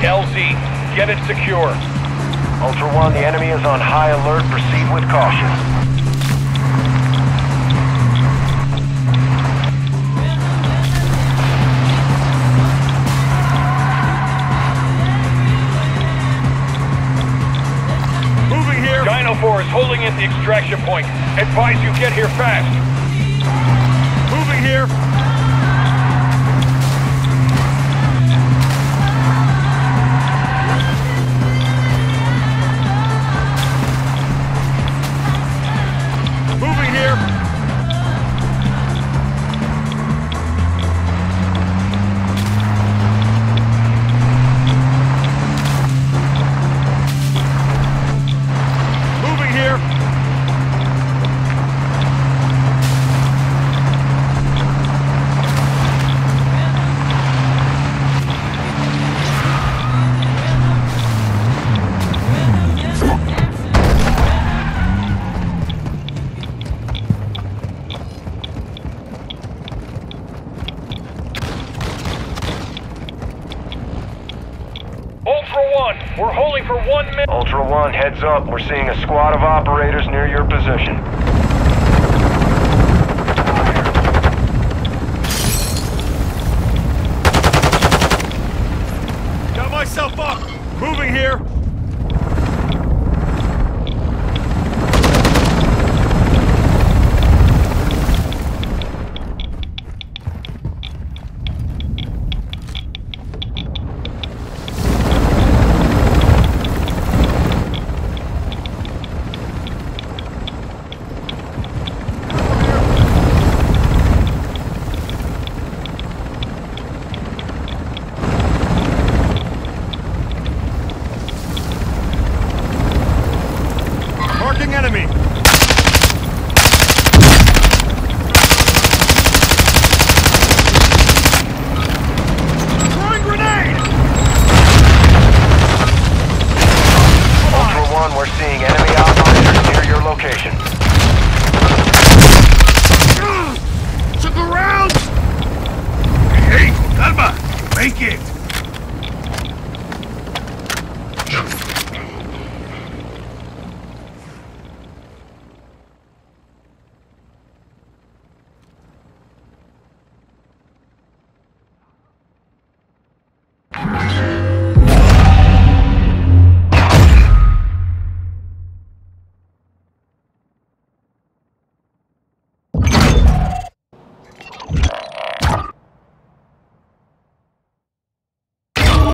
LZ. Get it secure. Ultra One, the enemy is on high alert. Proceed with caution. Moving here. Dino 4 is holding at the extraction point. Advise you get here fast. Moving here. Ultra One, we're holding for one minute. Ultra One, heads up. We're seeing a squad of operators near your position. Got myself up. Moving here. Engaging enemy. Throwing grenade. Ultra One, we're seeing enemy operators near your location. Took a round. Hey, Alba, make it.